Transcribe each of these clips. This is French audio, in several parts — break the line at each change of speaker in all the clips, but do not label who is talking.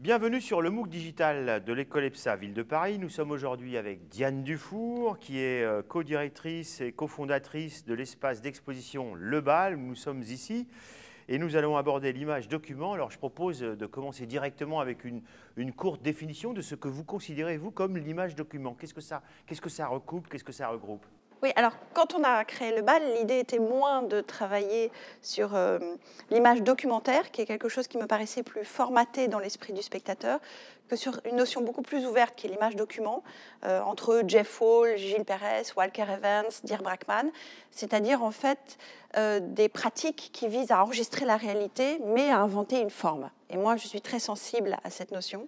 Bienvenue sur le MOOC digital de l'école EPSA Ville de Paris. Nous sommes aujourd'hui avec Diane Dufour, qui est euh, co-directrice et cofondatrice de l'espace d'exposition Le Bal. Nous sommes ici et nous allons aborder l'image document. Alors je propose de commencer directement avec une, courte définition de ce que vous considérez, vous, comme l'image document. Qu'est-ce que ça recoupe Qu'est-ce que ça regroupe?
Oui, alors quand on a créé le bal, l'idée était moins de travailler sur euh, l'image documentaire, qui est quelque chose qui me paraissait plus formaté dans l'esprit du spectateur, sur une notion beaucoup plus ouverte qui est l'image document, euh, entre Jeff Hall, Gilles Perez, Walker Evans, Dirk Brackman, c'est-à-dire en fait euh, des pratiques qui visent à enregistrer la réalité, mais à inventer une forme. Et moi, je suis très sensible à cette notion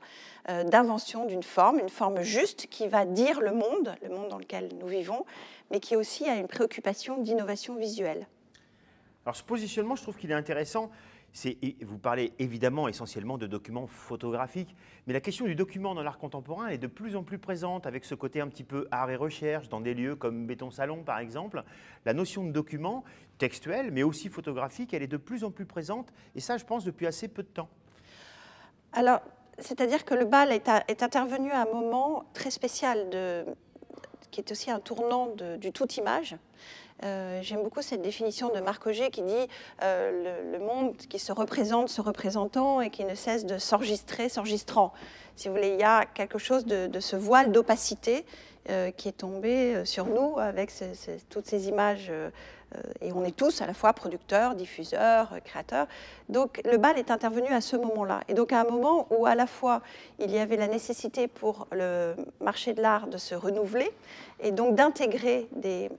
d'invention d'une forme, une forme juste qui va dire le monde, le monde dans lequel nous vivons, mais qui aussi a une préoccupation d'innovation visuelle.
Alors ce positionnement, je trouve qu'il est intéressant. Vous parlez évidemment essentiellement de documents photographiques, mais la question du document dans l'art contemporain est de plus en plus présente avec ce côté un petit peu art et recherche dans des lieux comme Béton Salon par exemple. La notion de document textuel, mais aussi photographique, elle est de plus en plus présente, et ça je pense depuis assez peu de temps.
Alors, c'est-à-dire que le bal est, intervenu à un moment très spécial qui est aussi un tournant du tout image. Euh, j'aime beaucoup cette définition de Marc Auger qui dit euh, le, monde qui se représente, se représentant et qui ne cesse de s'enregistrer, s'enregistrant. Si vous voulez, il y a quelque chose de, ce voile d'opacité euh, qui est tombé sur nous avec toutes ces images et on est tous à la fois producteurs, diffuseurs, créateurs. Donc le bal est intervenu à ce moment-là. Et donc à un moment où à la fois il y avait la nécessité pour le marché de l'art de se renouveler et donc d'intégrer des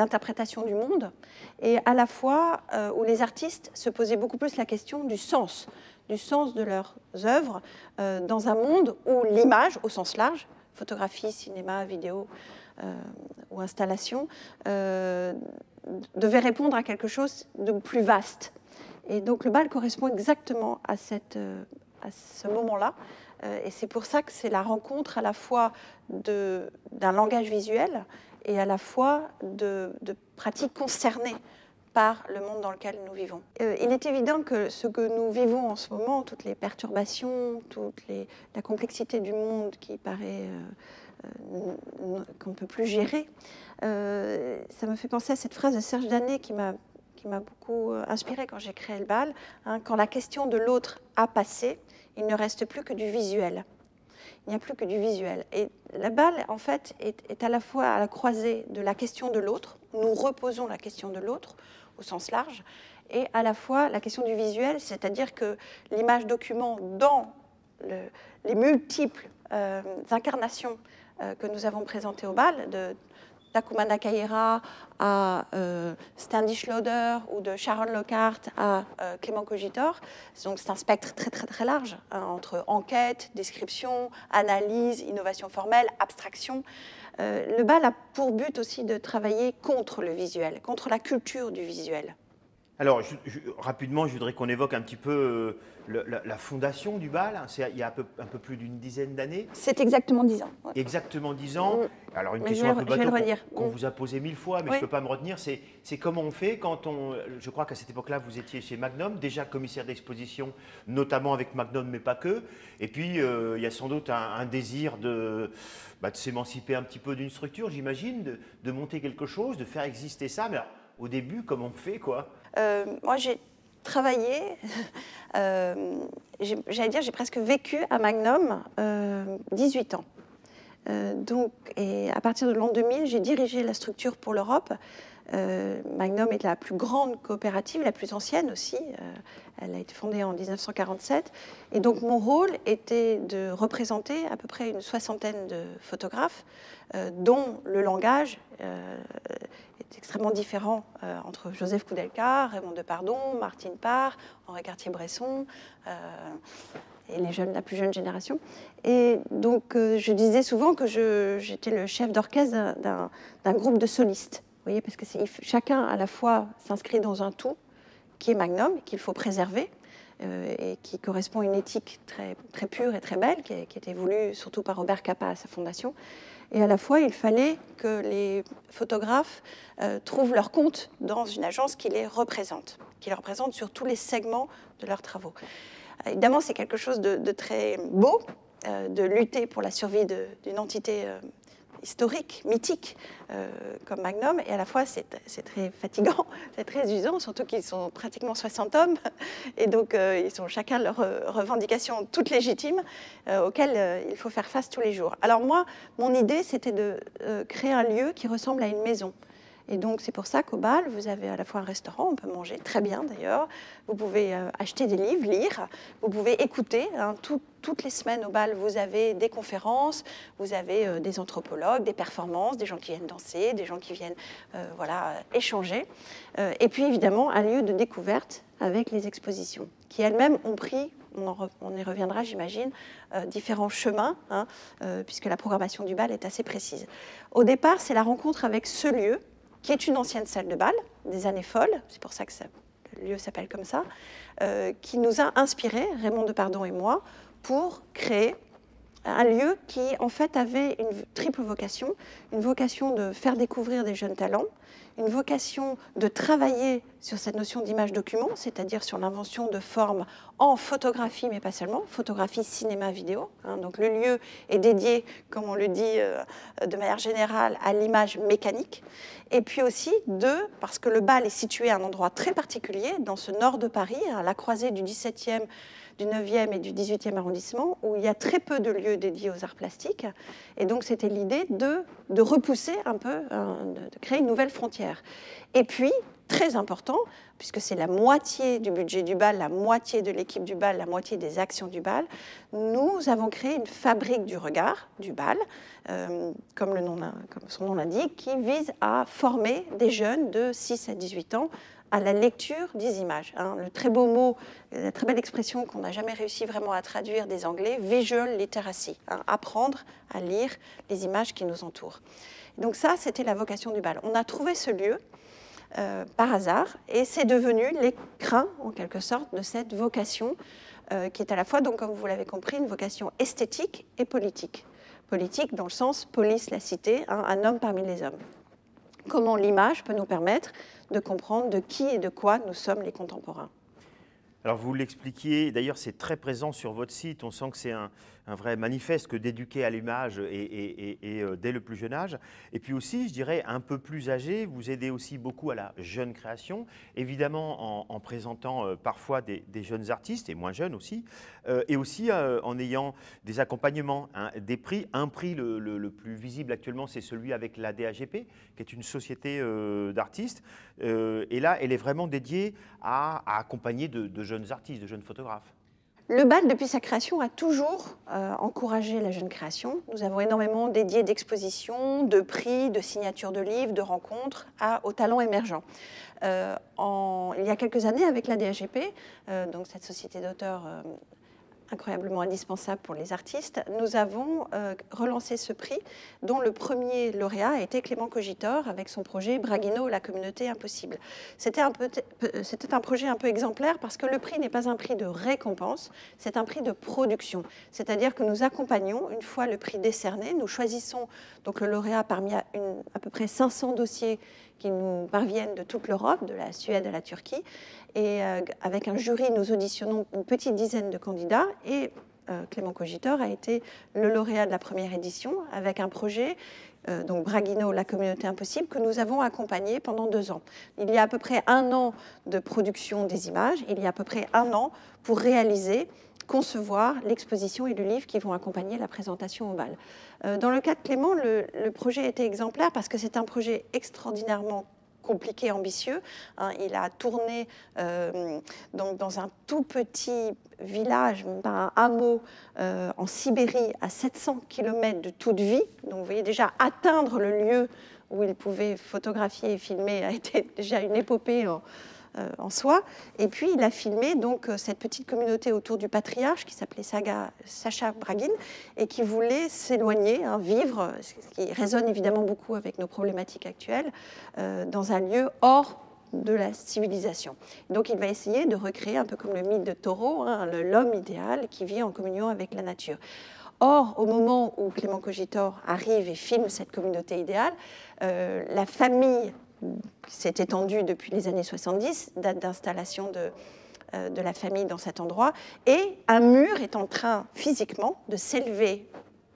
interprétations du monde, et à la fois euh, où les artistes se posaient beaucoup plus la question du sens, du sens de leurs œuvres, dans un monde où l'image, au sens large, photographie, cinéma, vidéo ou installation, devait répondre à quelque chose de plus vaste. Et donc le bal correspond exactement à, euh, à ce moment-là. Euh, et c'est pour ça que c'est la rencontre à la fois d'un langage visuel et à la fois de, pratiques concernées par le monde dans lequel nous vivons. Euh, il est évident que ce que nous vivons en ce moment, toutes les perturbations, toute la complexité du monde qui paraît qu'on ne peut plus gérer, euh, ça me fait penser à cette phrase de Serge Danet qui m'a beaucoup euh, inspiré quand j'ai créé le bal. Hein, quand la question de l'autre a passé, il ne reste plus que du visuel. Il n'y a plus que du visuel. Et la balle, en fait, est, à la fois à la croisée de la question de l'autre. Nous reposons la question de l'autre au sens large, et à la fois la question du visuel, c'est-à-dire que l'image document dans le, les multiples euh, incarnations que nous avons présentées au bal, de d'Akuma Nakaira à euh, Stanley Schloder ou de Sharon Lockhart à euh, Clément Cogitor. Donc c'est un spectre très très très large hein, entre enquête, description, analyse, innovation formelle, abstraction. Euh, le BAL a pour but aussi de travailler contre le visuel, contre la culture du visuel.
Alors, rapidement, je voudrais qu'on évoque un petit peu la, fondation du bal, hein, c'est il y a un peu, un peu plus d'une dizaine d'années.
C'est exactement dix ans.
Exactement dix ans. Mm. Alors une question un peu bateau qu'on mm. vous a posée mille fois, mais je ne peux pas me retenir, c'est comment on fait quand on... Je crois qu'à cette époque-là, vous étiez chez Magnum, déjà commissaire d'exposition, notamment avec Magnum, mais pas que. Et puis, euh, il y a sans doute un, désir de, bah, de s'émanciper un petit peu d'une structure, j'imagine, de, de, monter quelque chose, de faire exister ça. Mais au début, comment on fait, quoi?
euh, Moi, j'ai travaillé, euh, j'allais dire, j'ai presque vécu à Magnum 18 euh, ans. Euh, donc, et à partir de l'an 2000, j'ai dirigé la structure pour l'Europe. Magnum est la plus grande coopérative, la plus ancienne aussi. elle a été fondée en 1947. Et donc, mon rôle était de représenter à peu près une soixantaine de photographes, dont le langage extrêmement différent euh, entre Joseph Koudelka, Raymond Depardon, Martine Parr, Henri Cartier-Bresson euh, et les jeunes, la plus jeune génération. Et donc, euh, je disais souvent que j'étais le chef d'orchestre d'un groupe de solistes. Vous voyez, parce que chacun à la fois s'inscrit dans un tout qui est Magnum, qu'il faut préserver, et qui correspond à une éthique très, pure et très belle, qui, qui été voulue surtout par Robert Capa à sa fondation. Et à la fois, il fallait que les photographes euh, trouvent leur compte dans une agence qui les représente, qui les représente sur tous les segments de leurs travaux. Évidemment, c'est quelque chose de, très beau, de lutter pour la survie d'une entité historique, mythique, euh, comme Magnum, et à la fois c'est très fatigant, c'est très usant, surtout qu'ils sont pratiquement 60 hommes, et donc euh, ils ont chacun leurs revendications toutes légitimes euh, auxquelles il faut faire face tous les jours. Alors moi, mon idée, c'était de créer un lieu qui ressemble à une maison. Et donc, c'est pour ça qu'au bal, vous avez à la fois un restaurant, on peut manger très bien d'ailleurs. Vous pouvez euh, acheter des livres, lire. Vous pouvez écouter. Hein. toutes les semaines au bal, vous avez des conférences, vous avez euh, des anthropologues, des performances, des gens qui viennent danser, des gens qui viennent euh, voilà, échanger. et puis, évidemment, un lieu de découverte avec les expositions, qui elles-mêmes ont pris on, y reviendra, j'imagine, différents chemins, hein, puisque la programmation du bal est assez précise. Au départ, c'est la rencontre avec ce lieu, qui est une ancienne salle de bal des années folles, c'est pour ça que le lieu s'appelle comme ça, euh, qui nous a inspiré, Raymond Depardon et moi, pour créer un lieu qui en fait avait une triple vocation, une vocation de faire découvrir des jeunes talents, une vocation de travailler sur cette notion d'image document, c'est-à-dire sur l'invention de formes en photographie, mais pas seulement, photographie, cinéma, vidéo. Hein. donc le lieu est dédié, comme on le dit euh, de manière générale, à l'image mécanique. Et puis aussi, deux, parce que le bal est situé à un endroit très particulier, dans ce nord de Paris, à la croisée du 17e du 9e et du 18e arrondissement, où il y a très peu de lieux dédiés aux arts plastiques. Et donc, c'était l'idée de, de repousser un peu, hein, de créer une nouvelle frontière. Et puis, très important, puisque c'est la moitié du budget du bal, la moitié de l'équipe du bal, la moitié des actions du bal, nous avons créé une fabrique du regard du bal, euh, comme, comme son nom l'indique, qui vise à former des jeunes de 6 à 18 ans à la lecture des images. Hein. Le très beau mot, la très belle expression qu'on n'a jamais réussi vraiment à traduire des Anglais, visual literacy, hein. apprendre à lire les images qui nous entourent. Donc ça, c'était la vocation du bal. On a trouvé ce lieu euh, par hasard et c'est devenu l'écrin, en quelque sorte, de cette vocation euh, qui est à la fois, donc, comme vous l'avez compris, une vocation esthétique et politique. Politique dans le sens police la cité, hein, un homme parmi les hommes. Comment l'image peut nous permettre de comprendre de qui et de quoi nous sommes les contemporains.
Alors vous l'expliquiez, d'ailleurs c'est très présent sur votre site, on sent que c'est un, vrai manifeste que d'éduquer à l'image et, euh, dès le plus jeune âge. Et puis aussi, je dirais, un peu plus âgé, vous aidez aussi beaucoup à la jeune création, évidemment en, présentant euh, parfois des, jeunes artistes, et moins jeunes aussi, euh, et aussi en ayant des accompagnements, hein, des prix. Un prix le, plus visible actuellement, c'est celui avec la DAGP, qui est une société d'artistes. et là, elle est vraiment dédiée à, accompagner de, de jeunes artistes, de jeunes photographes.
Le BAL, depuis sa création, a toujours euh, encouragé la jeune création. Nous avons énormément dédié d'expositions, de prix, de signatures de livres, de rencontres à, aux talents émergents. Euh, il y a quelques années, avec la DHGP, euh, donc cette société d'auteurs incroyablement indispensable pour les artistes, nous avons euh, relancé ce prix dont le premier lauréat a été Clément Cogitor avec son projet Braguino, la communauté impossible. C'était un, projet un peu exemplaire parce que le prix n'est pas un prix de récompense, c'est un prix de production. C'est-à-dire que nous accompagnons, une fois le prix décerné, nous choisissons donc le lauréat parmi à peu près 500 dossiers qui nous parviennent de toute l'Europe, de la Suède à la Turquie. Et euh, avec un jury, nous auditionnons une petite dizaine de candidats. Et euh, Clément Cogitor a été le lauréat de la première édition avec un projet euh, donc Braguino, la communauté impossible, que nous avons accompagné pendant deux ans. Il y a à peu près un an de production des images, il y a à peu près un an pour réaliser concevoir l'exposition et le livre qui vont accompagner la présentation au bal. Euh, dans le cas de Clément, le, projet était exemplaire parce que c'est un projet extraordinairement compliqué, ambitieux. Hein. il a tourné euh, donc dans un tout petit village, un hameau euh, en Sibérie, à 700 km de toute vie. Donc vous voyez déjà atteindre le lieu où il pouvait photographier et filmer a été déjà une épopée en soi. Et puis il a filmé donc euh, cette petite communauté autour du patriarche qui s'appelait Sacha Bragin et qui voulait s'éloigner, hein, vivre, ce qui résonne évidemment beaucoup avec nos problématiques actuelles, euh, dans un lieu hors de la civilisation. Donc il va essayer de recréer, un peu comme le mythe de Taureau, hein, l'homme idéal qui vit en communion avec la nature. Or, au moment où Clément Cogitor arrive et filme cette communauté idéale, la famille s'est étendue depuis les années 70, date d'installation de, de la famille dans cet endroit. Et un mur est en train physiquement de s'élever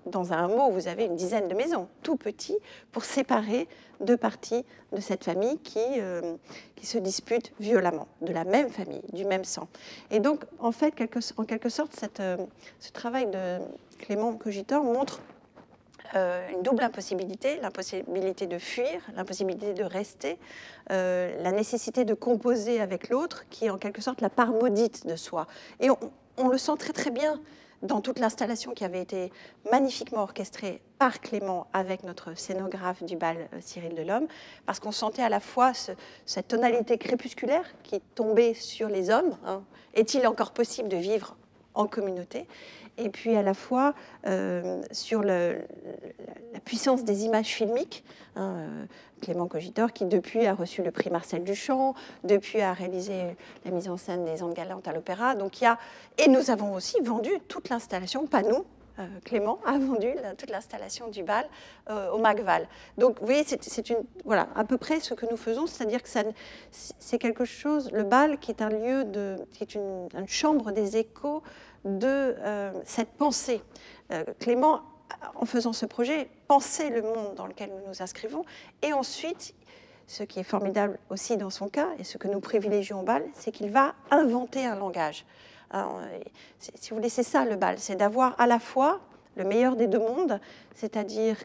dans un mot, vous avez une dizaine de maisons, tout petits, pour séparer deux parties de cette famille qui, euh, qui se disputent violemment, de la même famille, du même sang. Et donc, en fait, en quelque sorte, cette, euh, ce travail de Clément Cogitor montre euh, une double impossibilité, l'impossibilité de fuir, l'impossibilité de rester, la nécessité de composer avec l'autre, qui est en quelque sorte la part maudite de soi. Et on, on le sent très très bien dans toute l'installation qui avait été magnifiquement orchestrée par Clément avec notre scénographe du bal euh, Cyril Delhomme, parce qu'on sentait à la fois cette tonalité crépusculaire qui tombait sur les hommes. Hein. Est-il encore possible de vivre en communauté? Et puis à la fois euh, sur la puissance des images filmiques. Hein, euh, Clément Cogitor, qui depuis a reçu le prix Marcel Duchamp, depuis a réalisé la mise en scène des Andes Galantes à l'Opéra. Donc il y a, et nous avons aussi vendu toute l'installation, pas nous, euh, Clément a vendu toute l'installation du bal au Magval. Donc, vous voyez, c'est voilà, à peu près ce que nous faisons, c'est-à-dire que c'est quelque chose, le bal qui est un lieu de, qui est une chambre des échos de euh, cette pensée. Euh, Clément, en faisant ce projet, pensait le monde dans lequel nous nous inscrivons, et ensuite, ce qui est formidable aussi dans son cas, et ce que nous privilégions au bal, c'est qu'il va inventer un langage. si vous voulez, c'est ça le bal, c'est d'avoir à la fois le meilleur des deux mondes, c'est-à-dire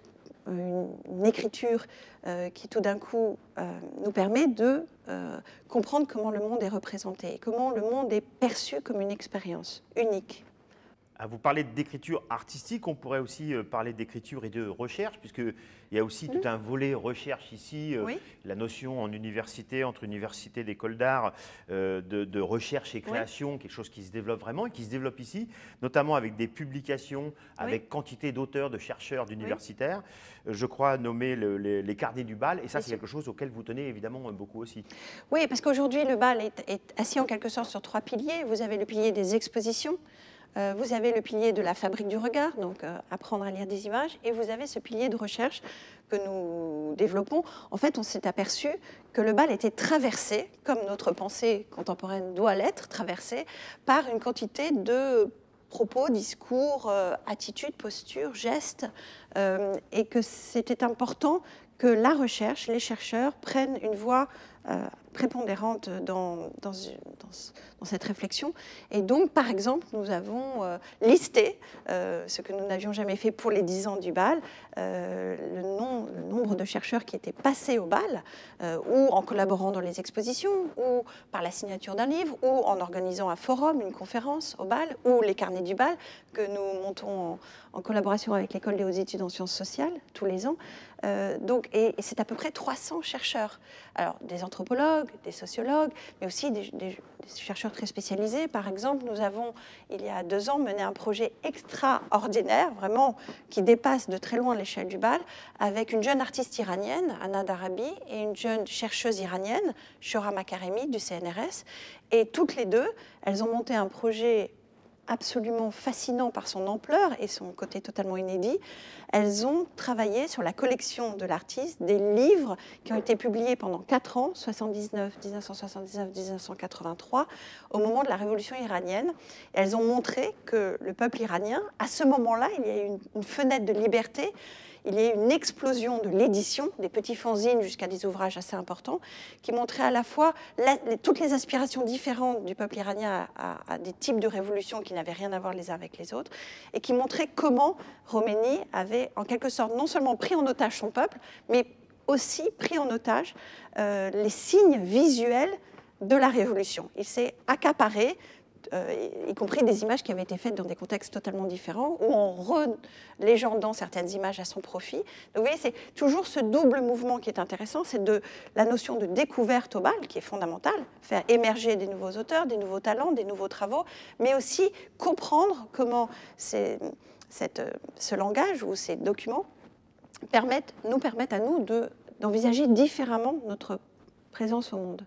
une, écriture euh, qui tout d'un coup nous permet de euh, comprendre comment le monde est représenté, comment le monde est perçu comme une expérience unique.
Vous parlez d'écriture artistique, on pourrait aussi euh, parler d'écriture et de recherche, puisqu'il y a aussi tout un volet recherche ici, euh, la notion en université, entre université, d'école d'art, euh, de, recherche et création, quelque chose qui se développe vraiment et qui se développe ici, notamment avec des publications, avec quantité d'auteurs, de chercheurs, d'universitaires. Je crois nommer les, carnets du bal, et ça c'est quelque chose auquel vous tenez évidemment beaucoup aussi.
Oui, parce qu'aujourd'hui le bal est, est assis en quelque sorte sur trois piliers. Vous avez le pilier des expositions. Euh, vous avez le pilier de la fabrique du regard, donc euh, apprendre à lire des images, et vous avez ce pilier de recherche que nous développons. En fait, on s'est aperçu que le bal était traversé, comme notre pensée contemporaine doit l'être, traversé par une quantité de propos, discours, euh, attitudes, postures, gestes, et que c'était important que la recherche, les chercheurs prennent une voie prépondérante dans, cette réflexion. Et donc, par exemple, nous avons euh, listé, euh, ce que nous n'avions jamais fait pour les 10 ans du bal, euh, le, nombre de chercheurs qui étaient passés au bal, ou en collaborant dans les expositions, ou par la signature d'un livre, ou en organisant un forum, une conférence au bal, ou les carnets du bal que nous montons en, collaboration avec l'École des hautes études en sciences sociales tous les ans. Donc, et, c'est à peu près 300 chercheurs. Alors, des anthropologues, des sociologues, mais aussi des, chercheurs très spécialisés. Par exemple, nous avons, il y a deux ans, mené un projet extraordinaire, vraiment, qui dépasse de très loin l'échelle du bal, avec une jeune artiste iranienne, Anna Darabi, et une jeune chercheuse iranienne, Shura Makaremi, du CNRS. Et toutes les deux, elles ont monté un projet absolument fascinant par son ampleur et son côté totalement inédit, elles ont travaillé sur la collection de l'artiste, des livres qui ont été publiés pendant quatre ans, 79, 1979, 1983, au moment de la révolution iranienne. elles ont montré que le peuple iranien, à ce moment-là, il y a eu une, fenêtre de liberté il y a eu une explosion de l'édition, des petits fanzines jusqu'à des ouvrages assez importants, qui montraient à la fois toutes les aspirations différentes du peuple iranien à, des types de révolutions qui n'avaient rien à voir les uns avec les autres, et qui montraient comment Roménie avait en quelque sorte non seulement pris en otage son peuple, mais aussi pris en otage euh, les signes visuels de la révolution. Il s'est accaparé euh, y compris des images qui avaient été faites dans des contextes totalement différents, ou en relégendant certaines images à son profit. Donc vous voyez, c'est toujours ce double mouvement qui est intéressant, c'est de la notion de découverte au bal, qui est fondamentale, faire émerger des nouveaux auteurs, des nouveaux talents, des nouveaux travaux, mais aussi comprendre comment cette, ce langage ou ces documents nous permettent à nous d'envisager différemment notre présence au monde.